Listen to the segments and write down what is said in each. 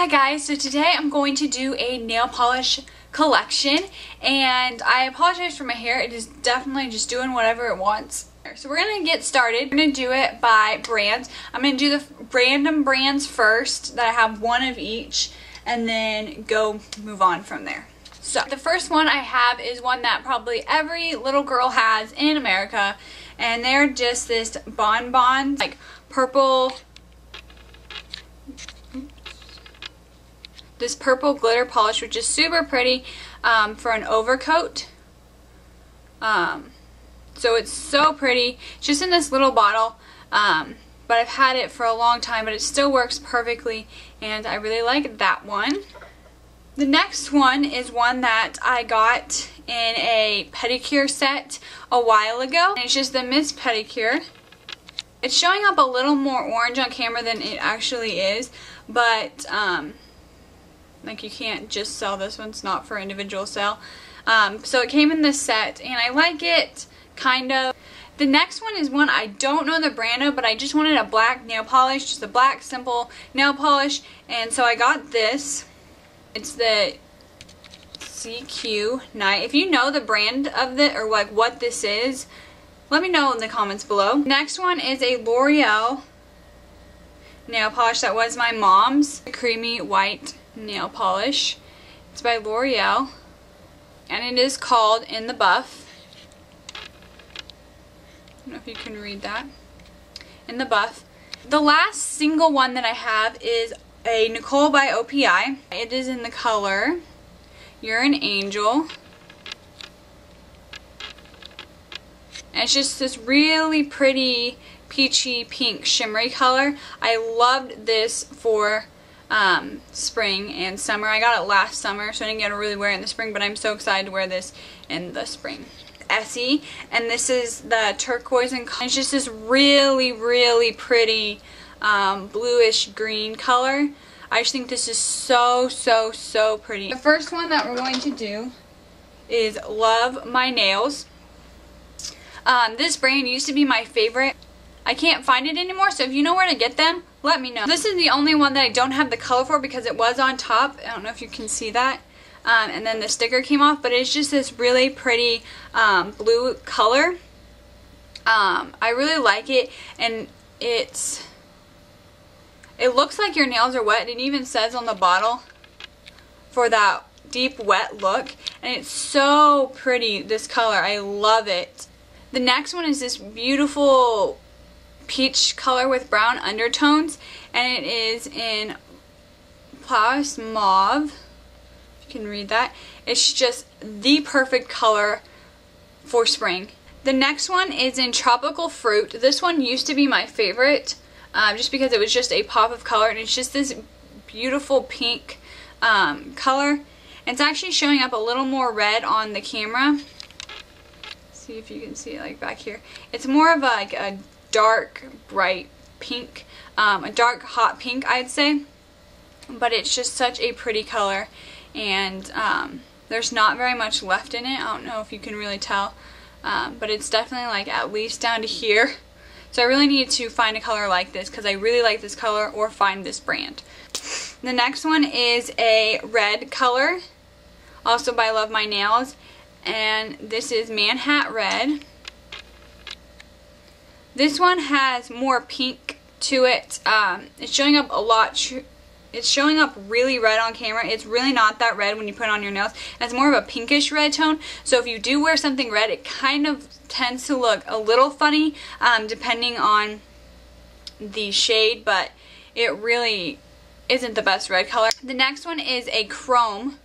Hi guys, so today I'm going to do a nail polish collection and I apologize for my hair, it is definitely just doing whatever it wants. So we're going to get started. I'm going to do it by brands. I'm going to do the random brands first that I have one of each and then go move on from there. So the first one I have is one that probably every little girl has in America and they're just this bonbon like purple this purple glitter polish which is super pretty um, for an overcoat um, so it's so pretty it's just in this little bottle um, but I've had it for a long time but it still works perfectly and I really like that one the next one is one that I got in a pedicure set a while ago. And it's just the Miss Pedicure. It's showing up a little more orange on camera than it actually is, but um, like you can't just sell this one. It's not for individual sale. Um, so it came in this set and I like it kind of. The next one is one I don't know the brand of, but I just wanted a black nail polish, just a black simple nail polish. And so I got this. It's the CQ Night. If you know the brand of it or like what this is, let me know in the comments below. Next one is a L'Oreal nail polish that was my mom's creamy white nail polish. It's by L'Oreal and it is called In the Buff. I don't know if you can read that. In the Buff. The last single one that I have is a Nicole by OPI. It is in the color You're an Angel. And it's just this really pretty peachy pink shimmery color. I loved this for um, spring and summer. I got it last summer, so I didn't get to really wear it in the spring, but I'm so excited to wear this in the spring. Essie, and this is the turquoise and it's just this really, really pretty um, bluish green color. I just think this is so, so, so pretty. The first one that we're going to do is Love My Nails. Um, this brand used to be my favorite. I can't find it anymore, so if you know where to get them, let me know. This is the only one that I don't have the color for because it was on top. I don't know if you can see that. Um, and then the sticker came off, but it's just this really pretty um, blue color. Um, I really like it, and it's it looks like your nails are wet. It even says on the bottle for that deep wet look. And it's so pretty, this color. I love it. The next one is this beautiful peach color with brown undertones. And it is in Paris Mauve. You can read that. It's just the perfect color for spring. The next one is in Tropical Fruit. This one used to be my favorite um, just because it was just a pop of color and it's just this beautiful pink um, color. It's actually showing up a little more red on the camera. see if you can see it like back here. It's more of a, like a dark, bright pink, um, a dark hot pink I'd say. But it's just such a pretty color and um, there's not very much left in it. I don't know if you can really tell. Um, but it's definitely like at least down to here. So I really need to find a color like this because I really like this color or find this brand. The next one is a red color, also by Love My Nails. And this is Manhattan Red. This one has more pink to it. Um, it's showing up a lot it's showing up really red on camera. It's really not that red when you put it on your nails. It's more of a pinkish red tone. So if you do wear something red, it kind of tends to look a little funny um, depending on the shade, but it really isn't the best red color. The next one is a chrome.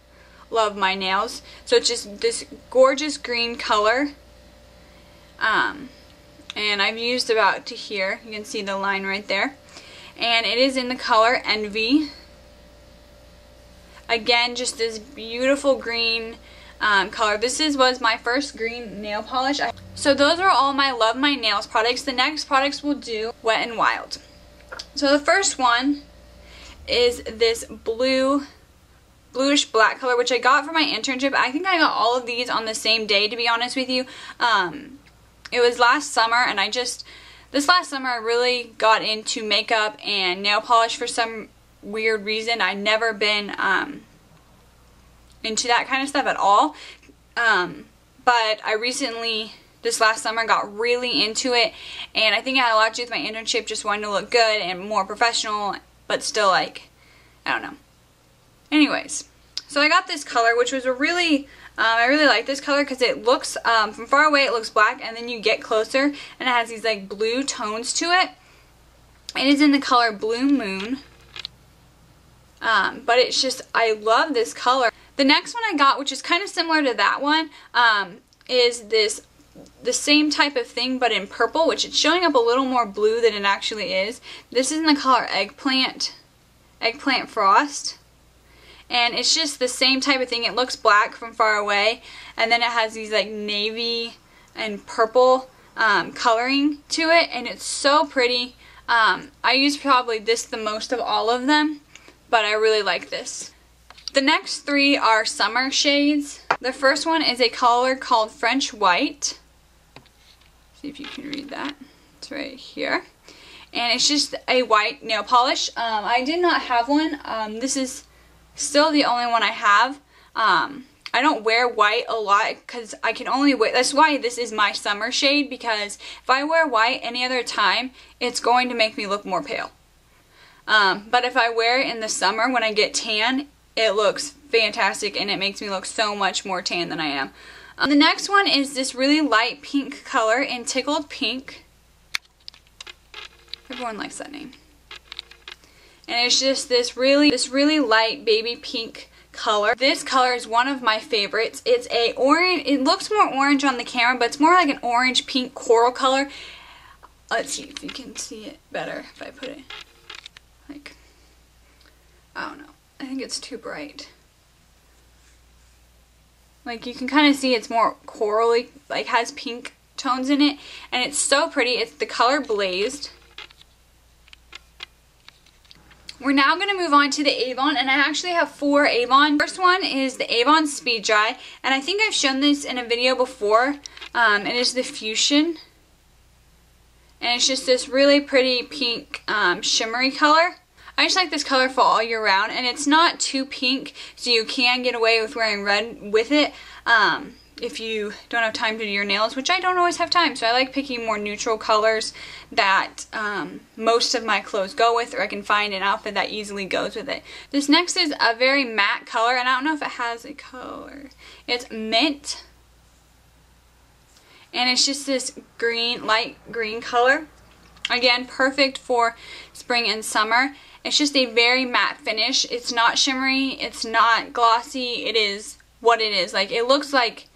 Love my nails. So it's just this gorgeous green color. Um, and I've used about to here. You can see the line right there and it is in the color Envy. Again, just this beautiful green um, color. This is was my first green nail polish. So those are all my Love My Nails products. The next products we'll do Wet n Wild. So the first one is this blue bluish black color which I got for my internship. I think I got all of these on the same day to be honest with you. Um, it was last summer and I just this last summer I really got into makeup and nail polish for some weird reason. I've never been um, into that kind of stuff at all. Um, but I recently, this last summer, got really into it. And I think I had a lot to do with my internship, just wanting to look good and more professional, but still like, I don't know. Anyways, so I got this color, which was a really, um, I really like this color because it looks, um, from far away it looks black, and then you get closer, and it has these like blue tones to it. It is in the color Blue Moon. Um, but it's just, I love this color. The next one I got, which is kind of similar to that one, um, is this the same type of thing but in purple, which it's showing up a little more blue than it actually is. This is in the color Eggplant, Eggplant Frost. And it's just the same type of thing. It looks black from far away, and then it has these like navy and purple um, coloring to it, and it's so pretty. Um, I use probably this the most of all of them, but I really like this. The next three are summer shades. The first one is a color called French White. See if you can read that. It's right here. And it's just a white nail polish. Um, I did not have one. Um, this is still the only one I have. Um, I don't wear white a lot because I can only wear, that's why this is my summer shade because if I wear white any other time, it's going to make me look more pale. Um, but if I wear it in the summer when I get tan, it looks fantastic and it makes me look so much more tan than I am. Um, the next one is this really light pink color in Tickled Pink. Everyone likes that name. And it's just this really, this really light baby pink color. This color is one of my favorites. It's a orange, it looks more orange on the camera, but it's more like an orange pink coral color. Let's see if you can see it better if I put it like, I don't know. I think it's too bright. Like you can kind of see it's more corally, like has pink tones in it. And it's so pretty. It's the color Blazed. We're now going to move on to the Avon, and I actually have four Avon. First one is the Avon Speed Dry, and I think I've shown this in a video before. Um, it is the Fuchsia, and it's just this really pretty pink um, shimmery color. I just like this color for all year round and it's not too pink so you can get away with wearing red with it um, if you don't have time to do your nails, which I don't always have time. So I like picking more neutral colors that um, most of my clothes go with or I can find an outfit that easily goes with it. This next is a very matte color and I don't know if it has a color. It's mint and it's just this green, light green color. Again, perfect for spring and summer. It's just a very matte finish. It's not shimmery. It's not glossy. It is what it is. Like, it looks like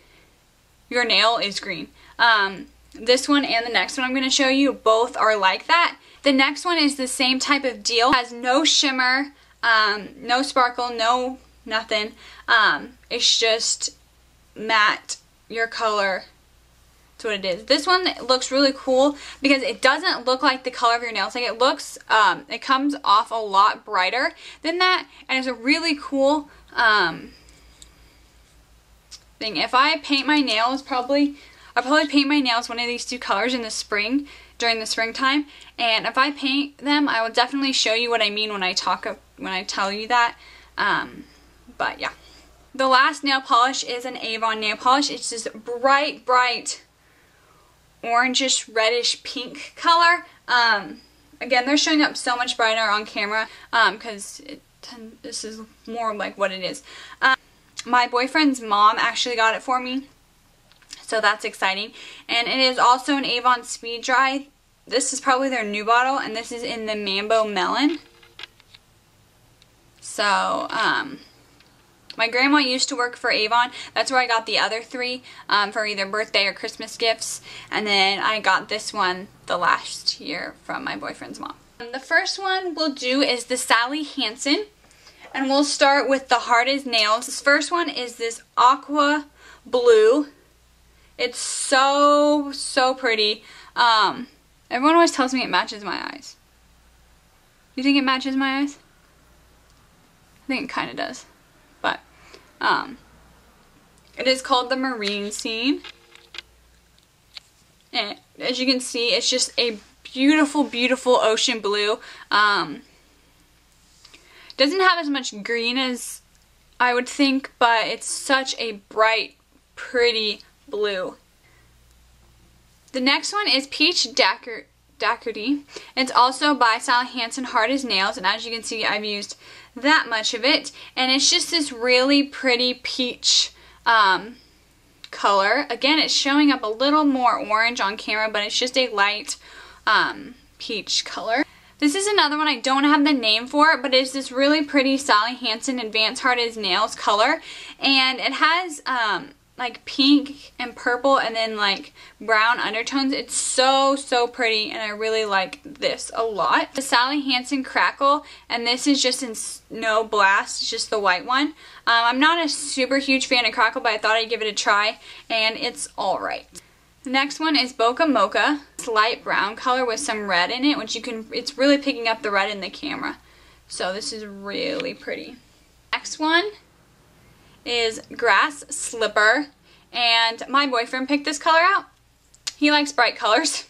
your nail is green. Um, this one and the next one I'm going to show you both are like that. The next one is the same type of deal. It has no shimmer, um, no sparkle, no nothing. Um, it's just matte, your color, that's what it is. This one looks really cool because it doesn't look like the color of your nails. Like it looks, um, it comes off a lot brighter than that. And it's a really cool um, thing. If I paint my nails, probably, I'll probably paint my nails one of these two colors in the spring, during the springtime. And if I paint them, I will definitely show you what I mean when I talk, when I tell you that. Um, but yeah. The last nail polish is an Avon nail polish. It's just bright, bright orangish reddish pink color. Um, again, they're showing up so much brighter on camera because um, this is more like what it is. Um, my boyfriend's mom actually got it for me, so that's exciting. And it is also an Avon Speed Dry. This is probably their new bottle, and this is in the Mambo Melon. So, um, my grandma used to work for Avon. That's where I got the other three um, for either birthday or Christmas gifts. And then I got this one the last year from my boyfriend's mom. The first one we'll do is the Sally Hansen. And we'll start with the hard as nails. This first one is this aqua blue. It's so, so pretty. Um, everyone always tells me it matches my eyes. You think it matches my eyes? I think it kind of does. But um, it is called the Marine Scene. And as you can see, it's just a beautiful, beautiful ocean blue. Um, Doesn't have as much green as I would think, but it's such a bright, pretty blue. The next one is Peach Dacquer Daiquiri. It's also by Sally Hansen Hard as Nails, and as you can see, I've used that much of it. And it's just this really pretty peach um, color. Again, it's showing up a little more orange on camera, but it's just a light um, peach color. This is another one I don't have the name for, but it's this really pretty Sally Hansen Advanced Hard as Nails color. And it has um, like pink and purple and then like brown undertones. It's so, so pretty and I really like this a lot. The Sally Hansen Crackle and this is just in Snow Blast, it's just the white one. Um, I'm not a super huge fan of Crackle but I thought I'd give it a try and it's alright. Next one is Boca Mocha. It's light brown color with some red in it which you can, it's really picking up the red in the camera. So this is really pretty. Next one is Grass Slipper. And my boyfriend picked this color out. He likes bright colors.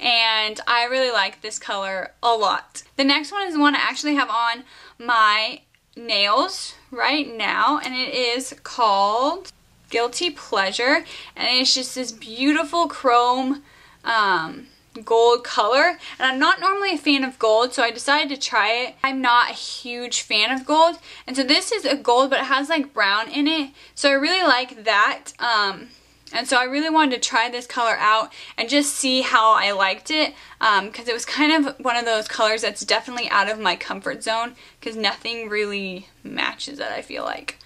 And I really like this color a lot. The next one is the one I actually have on my nails right now. And it is called Guilty Pleasure. And it's just this beautiful chrome um, gold color and I'm not normally a fan of gold so I decided to try it. I'm not a huge fan of gold and so this is a gold but it has like brown in it so I really like that um, and so I really wanted to try this color out and just see how I liked it because um, it was kind of one of those colors that's definitely out of my comfort zone because nothing really matches it I feel like.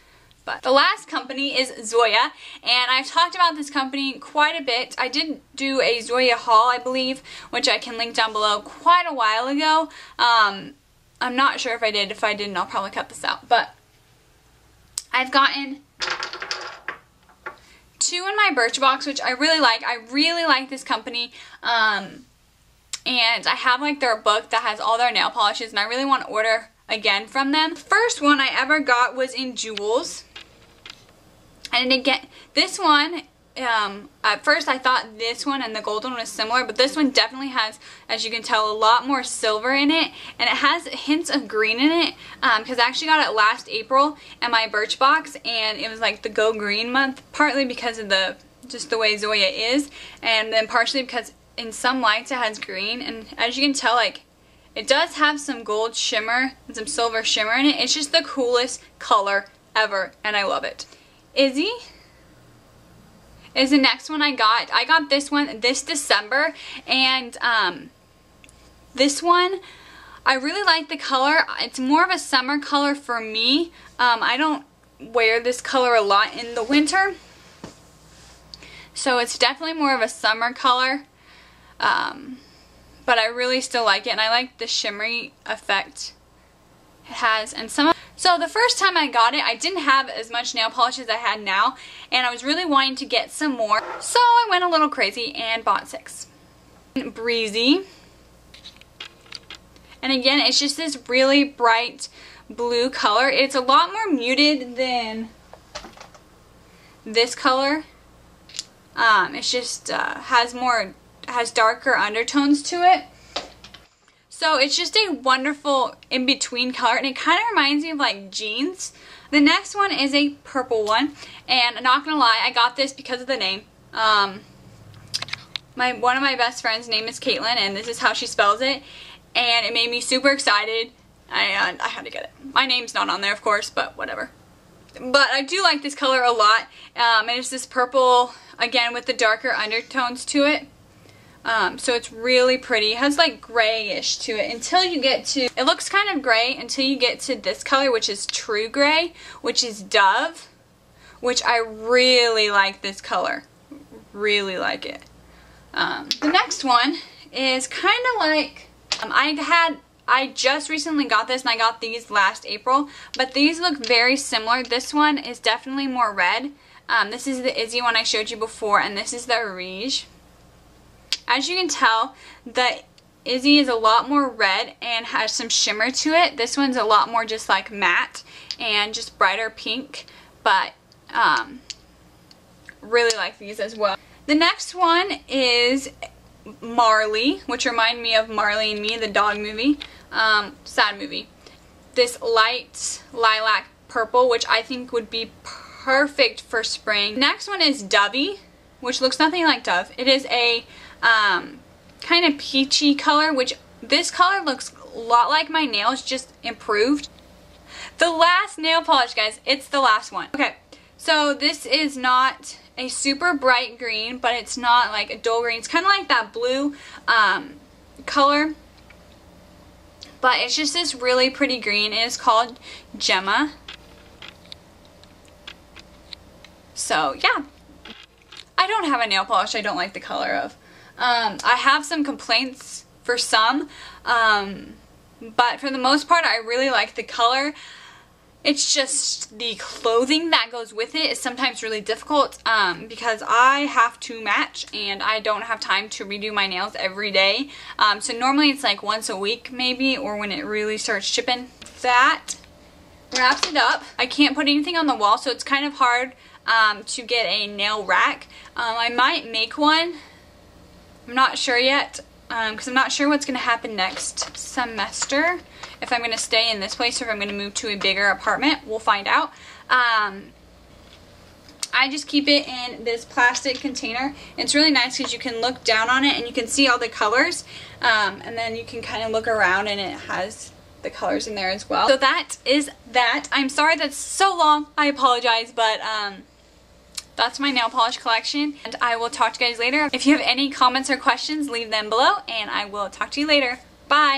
But the last company is Zoya, and I've talked about this company quite a bit. I did do a Zoya haul, I believe, which I can link down below quite a while ago. Um, I'm not sure if I did. If I didn't, I'll probably cut this out. But I've gotten two in my Birchbox, which I really like. I really like this company. Um, and I have like their book that has all their nail polishes, and I really want to order again from them. First one I ever got was in Jewels. And again, this one, um, at first I thought this one and the gold one was similar, but this one definitely has, as you can tell, a lot more silver in it, and it has hints of green in it, because um, I actually got it last April in my Birchbox, and it was like the Go Green month, partly because of the just the way Zoya is, and then partially because in some lights it has green, and as you can tell, like, it does have some gold shimmer and some silver shimmer in it. It's just the coolest color ever, and I love it. Izzy is the next one I got. I got this one this December and um, this one I really like the color. It's more of a summer color for me. Um, I don't wear this color a lot in the winter. So it's definitely more of a summer color. Um, but I really still like it and I like the shimmery effect it has and some so the first time I got it, I didn't have as much nail polish as I had now, and I was really wanting to get some more, so I went a little crazy and bought six. Breezy. And again, it's just this really bright blue color. It's a lot more muted than this color. Um, it's just uh, has more, has darker undertones to it. So it's just a wonderful in-between color and it kind of reminds me of like jeans. The next one is a purple one and I'm not going to lie, I got this because of the name. Um, my One of my best friends' name is Caitlin and this is how she spells it and it made me super excited and I had to get it. My name's not on there of course, but whatever. But I do like this color a lot. Um, and it's this purple, again with the darker undertones to it. Um, so it's really pretty. It has like grayish to it until you get to, it looks kind of gray until you get to this color which is true gray, which is Dove, which I really like this color. Really like it. Um, the next one is kind of like, um, I had, I just recently got this and I got these last April, but these look very similar. This one is definitely more red. Um, this is the Izzy one I showed you before and this is the Rouge. As you can tell, the Izzy is a lot more red and has some shimmer to it. This one's a lot more just like matte and just brighter pink, but um, really like these as well. The next one is Marley, which remind me of Marley and Me, the dog movie. Um, sad movie. this light lilac purple, which I think would be perfect for spring. Next one is Dovey, which looks nothing like Dove. It is a um, kind of peachy color, which this color looks a lot like my nails, just improved. The last nail polish, guys. It's the last one. Okay, so this is not a super bright green, but it's not like a dull green. It's kind of like that blue um, color. But it's just this really pretty green. It is called Gemma. So, yeah. I don't have a nail polish I don't like the color of. Um, I have some complaints for some, um, but for the most part, I really like the color. It's just the clothing that goes with it is sometimes really difficult um, because I have to match and I don't have time to redo my nails every day. Um, so normally it's like once a week maybe or when it really starts chipping. That wraps it up. I can't put anything on the wall so it's kind of hard um, to get a nail rack. Um, I might make one. I'm not sure yet because um, I'm not sure what's going to happen next semester. If I'm going to stay in this place or if I'm going to move to a bigger apartment, we'll find out. Um, I just keep it in this plastic container. It's really nice because you can look down on it and you can see all the colors. Um, and then you can kind of look around and it has the colors in there as well. So that is that. I'm sorry that's so long. I apologize, but um, that's my nail polish collection and I will talk to you guys later. If you have any comments or questions, leave them below and I will talk to you later. Bye!